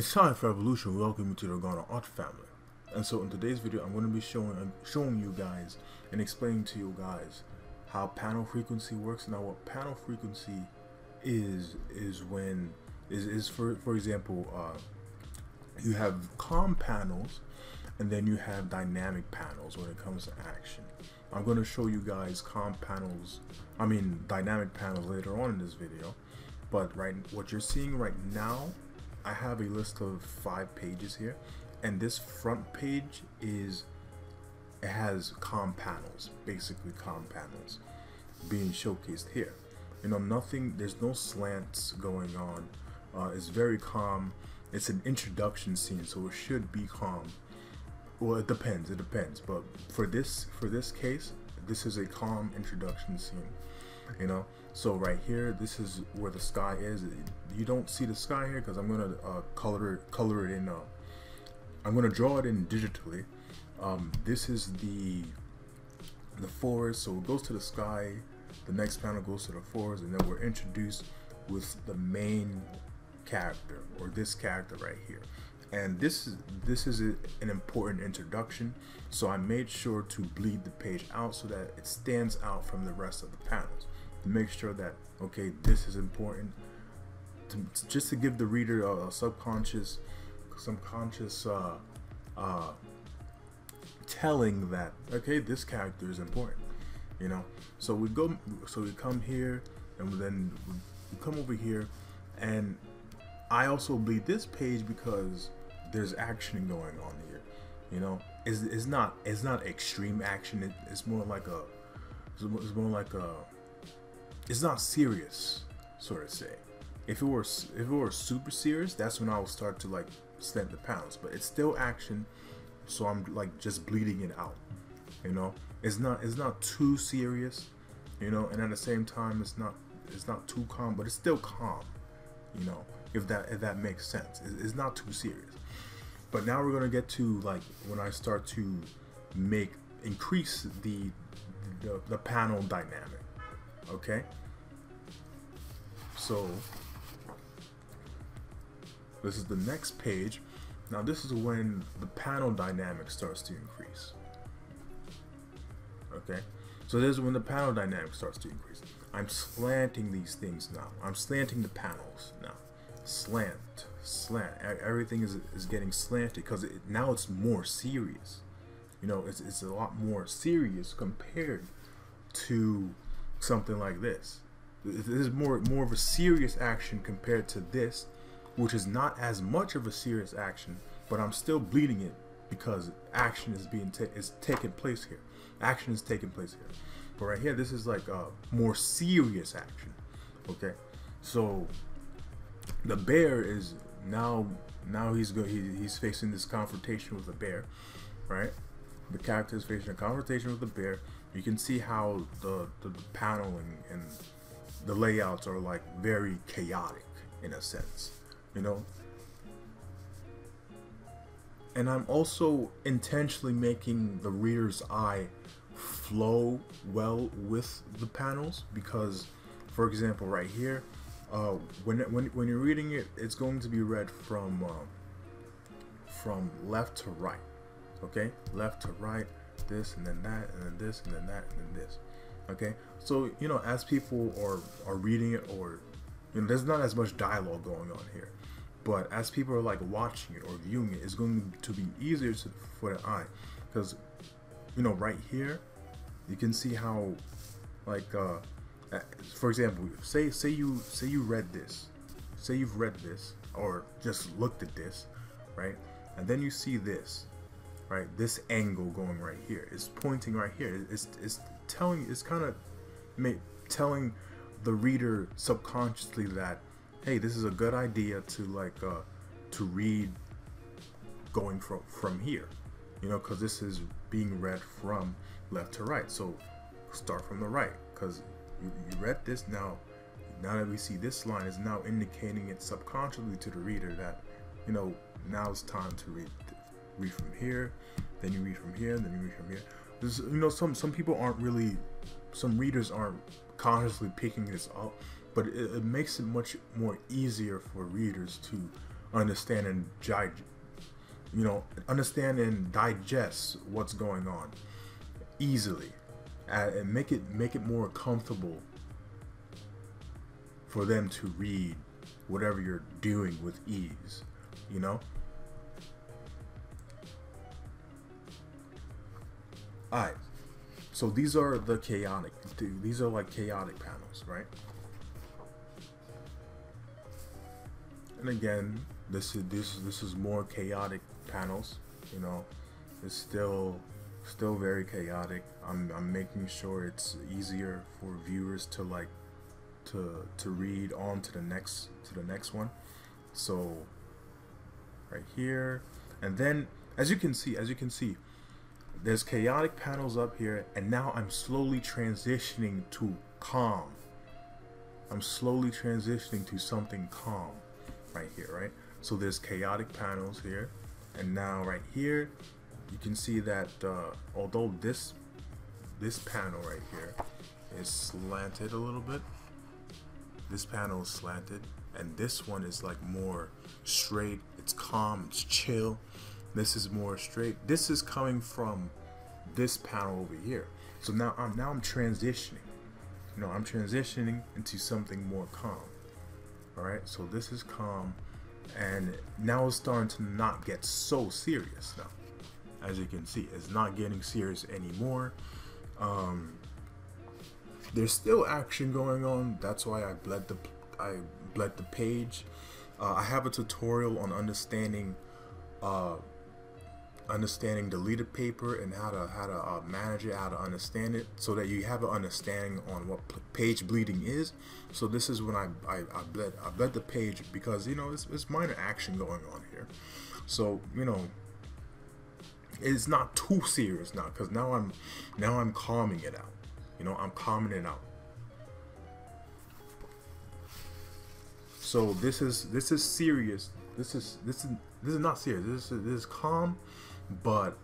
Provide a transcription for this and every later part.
It's time for evolution. Welcome to the Ogono Art family. And so in today's video, I'm going to be showing uh, showing you guys and explaining to you guys how panel frequency works. Now, what panel frequency is is when is is for for example, uh, you have calm panels, and then you have dynamic panels when it comes to action. I'm going to show you guys calm panels. I mean dynamic panels later on in this video. But right, what you're seeing right now I have a list of five pages here and this front page is it has calm panels basically calm panels being showcased here. You know nothing there's no slants going on. Uh, it's very calm. It's an introduction scene so it should be calm. Well it depends it depends but for this for this case this is a calm introduction scene you know so right here this is where the sky is. You don't see the sky here because I'm gonna uh, color it color it in uh, I'm gonna draw it in digitally. Um, this is the the forest. So it goes to the sky the next panel goes to the forest and then we're introduced with the main character or this character right here. And this is this is a, an important introduction. So I made sure to bleed the page out so that it stands out from the rest of the panels make sure that okay this is important to, just to give the reader a, a subconscious subconscious uh, uh, telling that okay this character is important you know? So we go so we come here and then we come over here and I also bleed this page because there's action going on here you know? It's, it's not it's not extreme action. It, it's more like a it's more like a it's not serious, sort of say. If it were if it were super serious, that's when I will start to like slant the pounds. But it's still action, so I'm like just bleeding it out. You know, it's not it's not too serious. You know, and at the same time, it's not it's not too calm, but it's still calm. You know, if that if that makes sense, it's not too serious. But now we're gonna get to like when I start to make increase the the, the panel dynamic. Okay. So this is the next page. Now this is when the panel dynamic starts to increase. Okay, so this is when the panel dynamic starts to increase. I'm slanting these things now. I'm slanting the panels now. Slant, slant. Everything is, is getting slanted because it, now it's more serious. You know, it's, it's a lot more serious compared to something like this. This is more more of a serious action compared to this, which is not as much of a serious action, but I'm still bleeding it because action is being ta is taking place here. Action is taking place here. But right here, this is like a more serious action. Okay, so the bear is now now he's go he, he's facing this confrontation with the bear, right? The character is facing a confrontation with the bear. You can see how the the, the paneling and the layouts are like very chaotic in a sense, you know. And I'm also intentionally making the reader's eye flow well with the panels because, for example, right here, uh, when, when, when you're reading it, it's going to be read from uh, from left to right. Okay, left to right, this and then that, and then this and then that and then this okay? So you know as people are are reading it or you know there's not as much dialogue going on here but as people are like watching it or viewing it it's going to be easier to, for the eye. Because you know right here you can see how like uh for example say say you say you read this say you've read this or just looked at this right? And then you see this right? This angle going right here. Is pointing right here. It's, it's telling it's kind of telling the reader subconsciously that hey this is a good idea to like uh to read going from from here you know because this is being read from left to right. So start from the right because you, you read this now now that we see this line is now indicating it subconsciously to the reader that you know now it's time to read read from here then you read from here then you read from here there's, you know, some some people aren't really, some readers aren't consciously picking this up, but it, it makes it much more easier for readers to understand and you know understand and digest what's going on easily and make it make it more comfortable for them to read whatever you're doing with ease you know all right so these are the chaotic these are like chaotic panels right? And again this is this this is more chaotic panels you know? It's still still very chaotic. I'm, I'm making sure it's easier for viewers to like to to read on to the next to the next one. So right here. And then as you can see as you can see there's chaotic panels up here and now I'm slowly transitioning to calm. I'm slowly transitioning to something calm right here right? So there's chaotic panels here and now right here you can see that uh, although this this panel right here is slanted a little bit this panel is slanted and this one is like more straight. It's calm it's chill this is more straight. This is coming from this panel over here. So now I'm now I'm transitioning. You know I'm transitioning into something more calm. All right so this is calm and now it's starting to not get so serious now. As you can see it's not getting serious anymore. Um, there's still action going on. That's why I bled the I bled the page. Uh, I have a tutorial on understanding uh, understanding deleted paper and how to how to uh, manage it, how to understand it, so that you have an understanding on what page bleeding is. So this is when I I, I bled I bled the page because you know it's, it's minor action going on here. So you know it's not too serious now because now I'm now I'm calming it out. You know I'm calming it out. So this is this is serious. This is this is this is not serious. This is this is calm but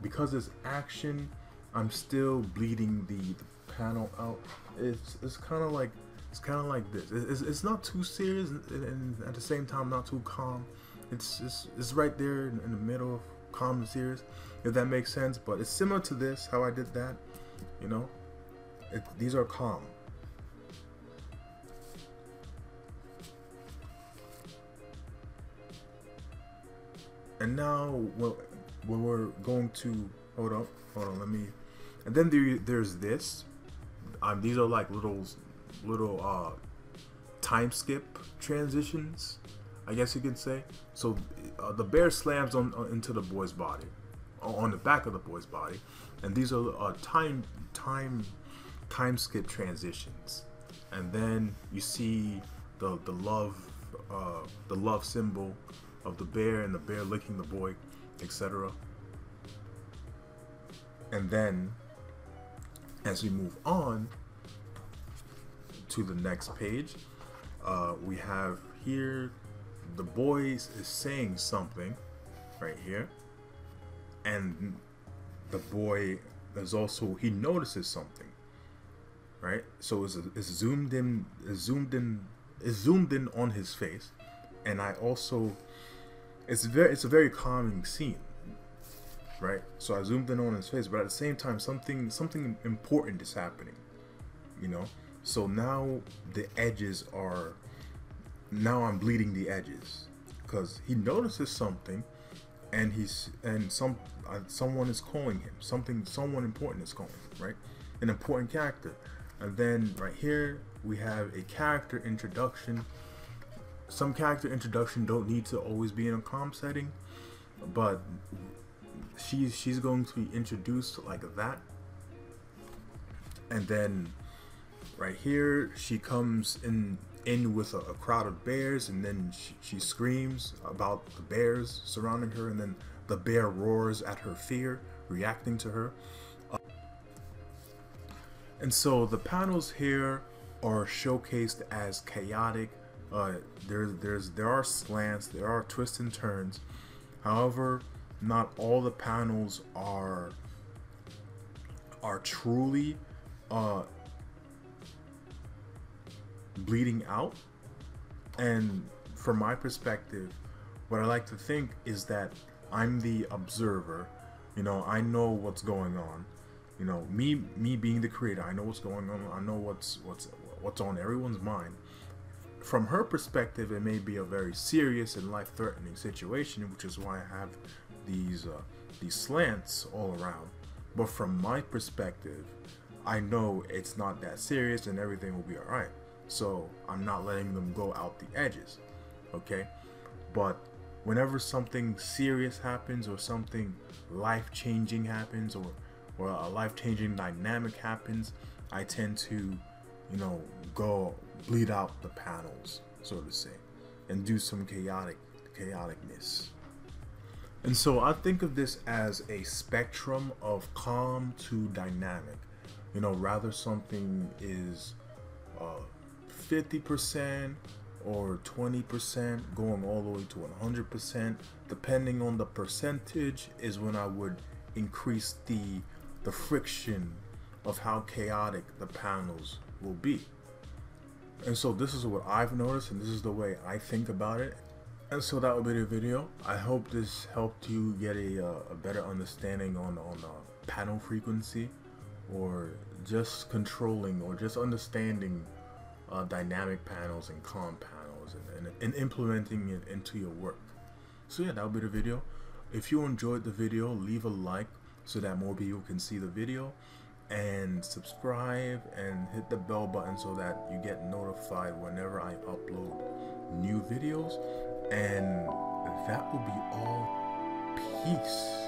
because it's action I'm still bleeding the, the panel out. It's it's kind of like it's kind of like this. It's, it's not too serious and, at the same time not too calm. It's it's, it's right there in, in the middle of calm and serious if that makes sense. But it's similar to this how I did that you know? It, these are calm. And now well we're going to hold up, hold on, let me. And then there, there's this. Um, these are like little, little uh, time skip transitions, I guess you could say. So uh, the bear slams on uh, into the boy's body, on the back of the boy's body, and these are uh, time, time, time skip transitions. And then you see the the love, uh, the love symbol of the bear and the bear licking the boy etc. And then as we move on to the next page, uh, we have here the boy is saying something right here, and the boy is also he notices something, right? So it's, it's zoomed in, it's zoomed in, it's zoomed in on his face, and I also it's very it's a very calming scene right? So i zoomed in on his face but at the same time something something important is happening you know? So now the edges are now i'm bleeding the edges because he notices something and he's and some uh, someone is calling him something someone important is calling right? An important character. And then right here we have a character introduction some character introduction don't need to always be in a calm setting, but she's she's going to be introduced like that. And then right here she comes in in with a, a crowd of bears and then she, she screams about the bears surrounding her and then the bear roars at her fear reacting to her uh, and so the panels here are showcased as chaotic uh, there, there's there are slants, there are twists and turns. However, not all the panels are are truly uh, bleeding out. And from my perspective, what I like to think is that I'm the observer. You know, I know what's going on. You know, me me being the creator, I know what's going on. I know what's what's what's on everyone's mind. From her perspective, it may be a very serious and life-threatening situation, which is why I have these uh, these slants all around. But from my perspective, I know it's not that serious and everything will be alright. So I'm not letting them go out the edges. Okay? But whenever something serious happens or something life changing happens or or a life changing dynamic happens, I tend to, you know, go bleed out the panels, so to say, and do some chaotic chaoticness. And so I think of this as a spectrum of calm to dynamic. You know, rather something is uh, 50% or 20% going all the way to 100%. Depending on the percentage is when I would increase the the friction of how chaotic the panels will be. And so this is what I've noticed and this is the way I think about it and so that will be the video. I hope this helped you get a, uh, a better understanding on, on uh, panel frequency or just controlling or just understanding uh, dynamic panels and calm panels and, and, and, implementing it into your work. So yeah, that will be the video. If you enjoyed the video, leave a like so that more people can see the video and subscribe and hit the bell button so that you get notified whenever I upload new videos and that will be all. Peace.